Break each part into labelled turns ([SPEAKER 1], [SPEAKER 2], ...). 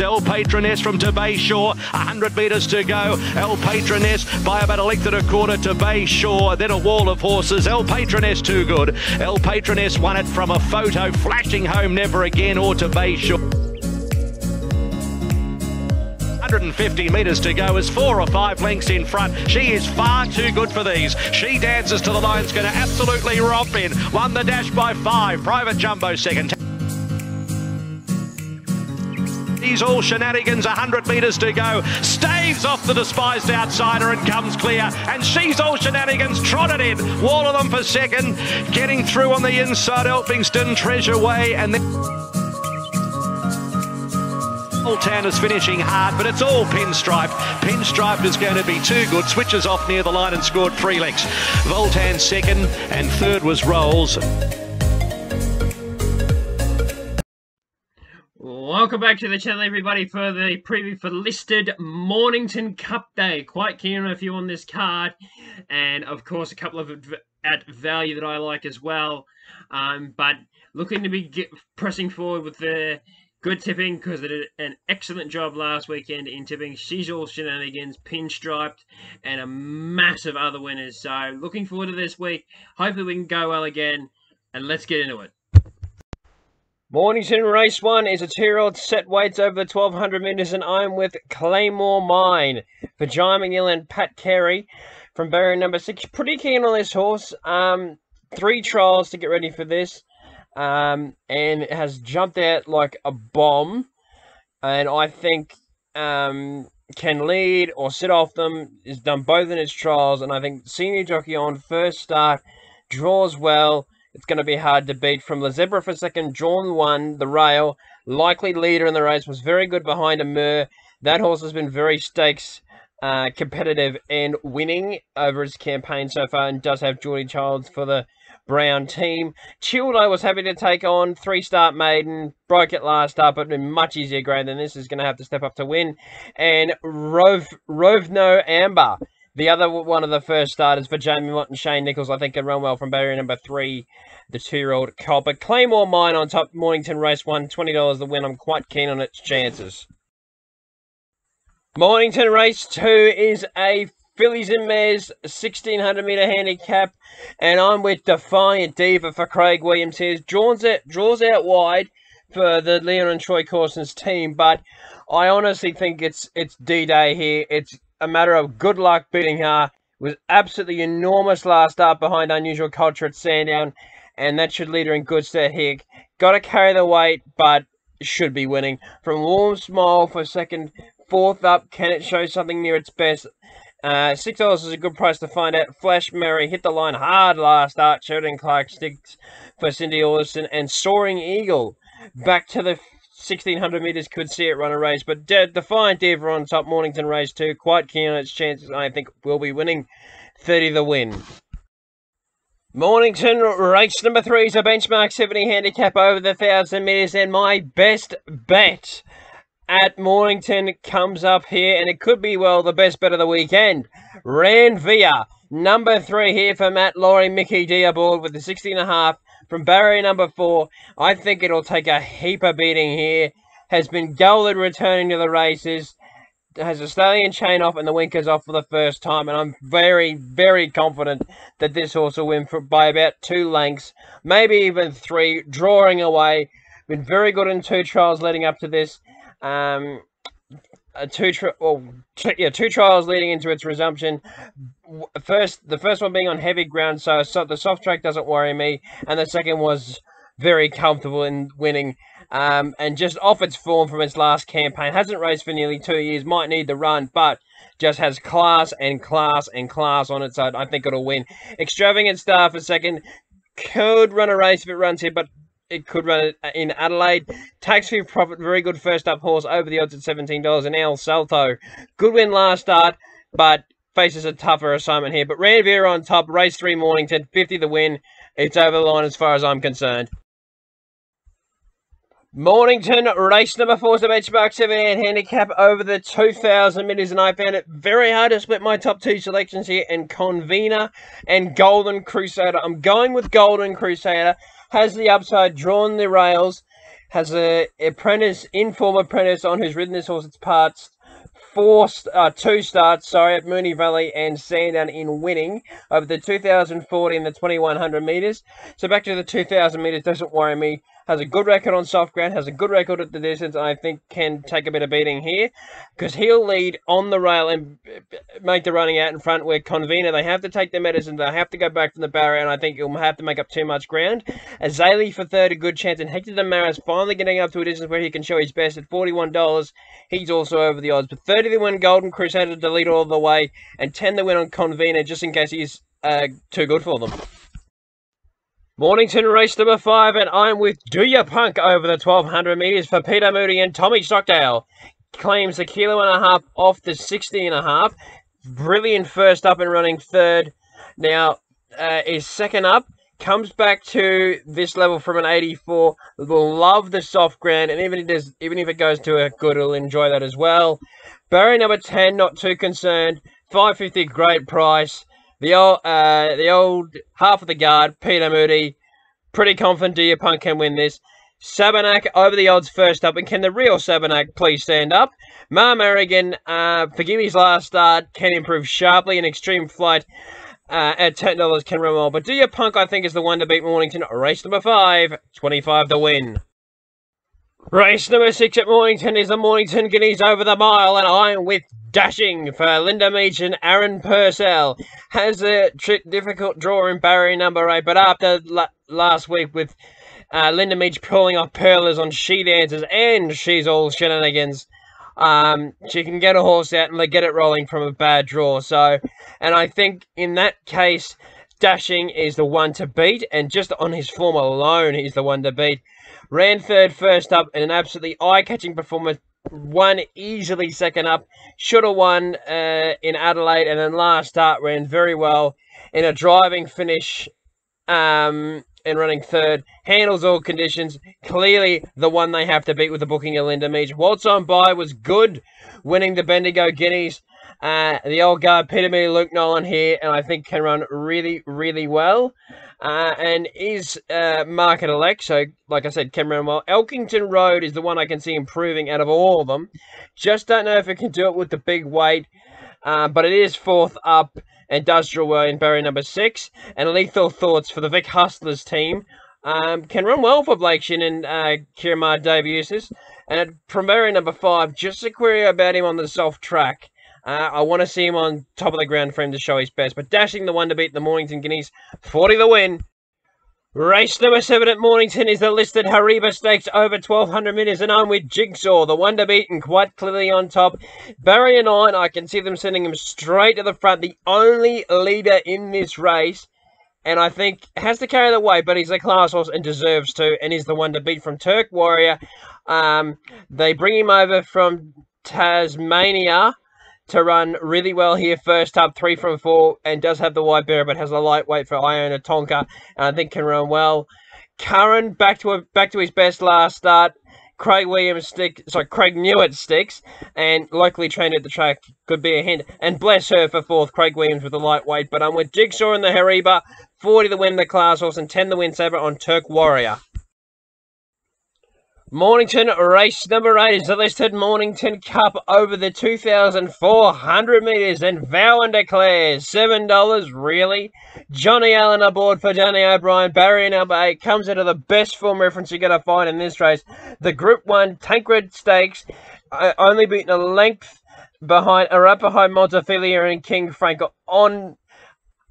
[SPEAKER 1] It's El Patroness from to Bay Shore. 100 metres to go. El Patroness by about a length and a quarter to Bay Shore. Then a wall of horses. El Patroness too good. El Patroness won it from a photo flashing home never again or to Bay Shore. 150 metres to go is four or five lengths in front. She is far too good for these. She dances to the line. It's going to absolutely romp in. Won the dash by five. Private Jumbo second. He's all shenanigans, 100 metres to go. Staves off the despised outsider and comes clear. And she's all shenanigans, trotted in. Wall of them for second. Getting through on the inside, Elphingston, Treasure Way, and then. Voltan is finishing hard, but it's all pinstriped. Pinstriped is going to be too good. Switches off near the line and scored three lengths. Voltan second, and third was Rolls.
[SPEAKER 2] Welcome back to the channel, everybody, for the preview for listed Mornington Cup Day. Quite keen on a few on this card, and of course, a couple of at value that I like as well. Um, but looking to be get, pressing forward with the Good tipping because they did an excellent job last weekend in tipping. She's all shenanigans, pinstriped, and a massive other winners. So looking forward to this week. Hopefully we can go well again, and let's get into it. Mornington Race 1 is a two-year-old set weights over the 1200 metres and I'm with Claymore Mine for John McNeil and Pat Carey from barrier number 6. Pretty keen on this horse. Um, three trials to get ready for this um, and it has jumped out like a bomb. And I think um, can lead or sit off them. Has done both in its trials, and I think senior jockey on first start draws well. It's going to be hard to beat. From La Zebra for second, drawn one, the rail. Likely leader in the race was very good behind a Mur. That horse has been very stakes uh, competitive and winning over his campaign so far, and does have Geordie Childs for the Brown team. Childo was happy to take on three start maiden, broke it last up, but been much easier grade than this. Is going to have to step up to win. And Rov Rovno Amber, the other one of the first starters for Jamie Mott and Shane Nichols, I think can run well from barrier number three, the two-year-old Copper. Claymore Mine on top, Mornington Race 1, $20 the win. I'm quite keen on its chances. Mornington Race 2 is a Fillies and Mares 1600 meter handicap, and I'm with Defiant Diva for Craig Williams here. Draws out, draws out wide for the Leon and Troy Corstens team, but I honestly think it's it's D-Day here. It's a matter of good luck beating her. It was absolutely enormous last start behind Unusual Culture at Sandown, and that should lead her in good stead here. Got to carry the weight, but should be winning. From Warm Smile for second, fourth up, can it show something near its best? Uh, Six dollars is a good price to find out. Flash Mary hit the line hard last start. Sheridan Clark sticks for Cindy Alderson and Soaring Eagle back to the 1600 metres could see it run a race, but De- Defiant Diva on top Mornington race two. Quite keen on its chances. I think will be winning 30 the win. Mornington race number three is a benchmark 70 handicap over the 1000 metres, and my best bet at Mornington comes up here, and it could be, well, the best bet of the weekend. Ranvia, number three here for Matt Laurie, Mickey D aboard with the 60 and a half from barrier number four. I think it'll take a heap of beating here. Has been gelded returning to the races. Has a stallion chain off and the winkers off for the first time, and I'm very, very confident that this horse will win for, by about two lengths, maybe even three, drawing away. Been very good in two trials leading up to this. Um, two tri- well, yeah, two trials leading into its resumption. First, the first one being on heavy ground, so, so the soft track doesn't worry me, and the second was very comfortable in winning. Um, and just off its form from its last campaign, hasn't raced for nearly two years, might need the run, but just has class and class and class on its side. I think it'll win. Extravagant Star for second. Could run a race if it runs here, but it could run in Adelaide. Tax free profit, very good first up horse over the odds at $17. And El Salto, good win last start, but faces a tougher assignment here. But Ranvira on top, race three Mornington, 50 the win. It's over the line as far as I'm concerned. Mornington, race number four is the benchmark 78 handicap over the 2,000 metres, and I found it very hard to split my top two selections here in Convener and Golden Crusader. I'm going with Golden Crusader has the upside, drawn the rails. has a apprentice, inform apprentice on who's ridden this horse its parts four, uh, two starts, sorry, at Moonee Valley and Sandown in winning over the 2040 and the 2100 metres. So back to the 2000 metres doesn't worry me has a good record on soft ground, has a good record at the distance, and I think can take a bit of beating here because he'll lead on the rail and make the running out in front where Convener, they have to take their medicine, they have to go back from the barrier, and I think he'll have to make up too much ground. Azalea for third, a good chance, and Hector de Maris finally getting up to a distance where he can show his best at $41. He's also over the odds. But 30 to win Golden Crusader to lead all the way, and 10 to win on Convener just in case he's uh, too good for them. Mornington race number five, and I'm with Do Ya Punk over the 1200 metres for Peter Moody and Tommy Stockdale. Claims a kilo and a half off the 60 and a half. Brilliant first up and running third. Now uh, is second up. Comes back to this level from an 84. Will love the soft ground, and even if it does, even if it goes to a good, it'll enjoy that as well. Barry number 10, not too concerned. 550, great price. The old, uh, the old half of the guard, Peter Moody, pretty confident Do Ya Punk can win this. Sabanak over the odds first up, and can the real Sabanak please stand up? Mar Marigan, uh, forgive his last start, can improve sharply in extreme flight. Uh, at $10 can run well, but Do Ya Punk, I think, is the one to beat Mornington. Race number five, 25 to win. Race number six at Mornington is the Mornington Guineas over the mile, and I'm with Dashing for Linda Meech and Aaron Purcell. Has a difficult draw in barrier number eight, but after la last week with uh, Linda Meech pulling off Perlers on She Dances and She's All Shenanigans, um, she can get a horse out and get it rolling from a bad draw. So, and I think in that case, Dashing is the one to beat, and just on his form alone, he's the one to beat. Ran third first up in an absolutely eye-catching performance. Won easily second up. Should have won uh, in Adelaide. And then last start ran very well in a driving finish um, and running third. Handles all conditions. Clearly the one they have to beat with the booking of Linda Meech. Waltz on by was good, winning the Bendigo Guineas. Uh, the old guard, Peter Me, Luke Nolan here, and I think can run really, really well uh, and is uh, market elect. So, like I said, can run Well. Elkington Road is the one I can see improving out of all of them. Just don't know if it can do it with the big weight, uh, but it is fourth up and does draw well in barrier number six. And Lethal Thoughts for the Vic Hustlers team. Um, can run well for Blake Shinn and uh, Kiramar Davies. And at barrier number five, just a query about him on the soft track. Uh, I want to see him on top of the ground for him to show his best. But dashing the one to beat the Mornington Guineas, 40 the win. Race number seven at Mornington is the listed Hareeba Stakes over 1200 metres, and I'm with Jigsaw, the one to beat and quite clearly on top. Barrier 9, I can see them sending him straight to the front, the only leader in this race. And I think has to carry the weight, but he's a class horse and deserves to, and is the one to beat from Turk Warrior. Um, they bring him over from Tasmania to run really well here first up, three from four, and does have the wide barrier, but has a lightweight for Iona Tonka, and I think can run well. Curran back to a, back to his best last start. Craig Williams stick, sorry, Craig Newitt sticks, and locally trained at the track could be a hint. And bless her for fourth, Craig Williams with the lightweight. But I'm with Jigsaw in the Hareeba, 40 to win the class horse, and 10 to win saver on Turk Warrior. Mornington race number eight is the listed Mornington Cup over the 2,400 metres and Vow and Declare's $7 really. Johnny Allen aboard for Johnny O'Brien. Barrier number eight comes into the best form reference you're going to find in this race. The Group 1 Tancred Stakes uh, only beaten a length behind behind Montefilia and King Frank on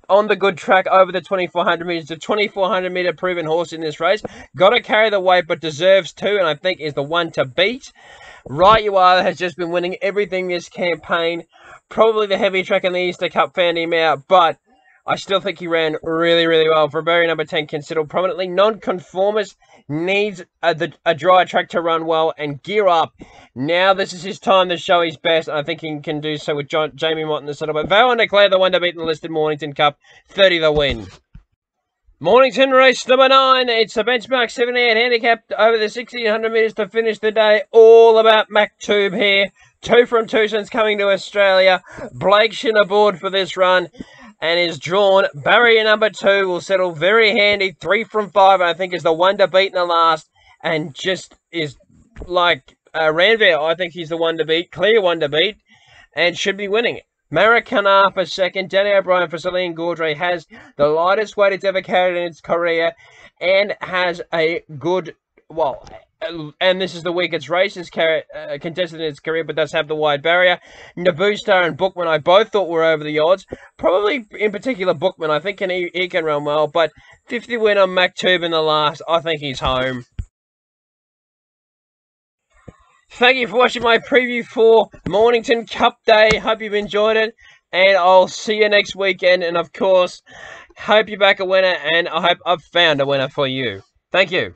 [SPEAKER 2] on the good track over the 2400 meters. The 2400 meter proven horse in this race. Got to carry the weight, but deserves to, and I think is the one to beat. Right You Are has just been winning everything this campaign. Probably the heavy track in the Easter Cup found him out, but I still think he ran really, really well. For barrier number 10, considered prominently non-conformist, needs a, the, a dry track to run well and gear up. Now this is his time to show his best, and I think he can do so with John, Jamie Mott in the setup. But Vow and Declare, the one to beat in the listed Mornington Cup, 30 the win. Mornington race number nine. It's a benchmark 78 handicap over the 1600 metres to finish the day. All about Maktub here. Two from Tucson's coming to Australia. Blake Shinn aboard for this run and is drawn. Barrier number two will settle very handy. Three from five, I think, is the one to beat in the last. and just is like uh. I think he's the one to beat, clear one to beat, and should be winning it. Maracana for second. Danny O'Brien for Celine Gaudray has the lightest weight it's ever carried in its career and has a good, well, and this is the weakest race car- uh, in its career, but does have the wide barrier. Naboo Star and Bookman, I both thought were over the odds. Probably in particular Bookman, I think can he, he can run well, but 50 win on Maktub in the last, I think he's home. Thank you for watching my preview for Mornington Cup Day. Hope you've enjoyed it. And I'll see you next weekend. And of course, hope you back a winner. And I hope I've found a winner for you. Thank you.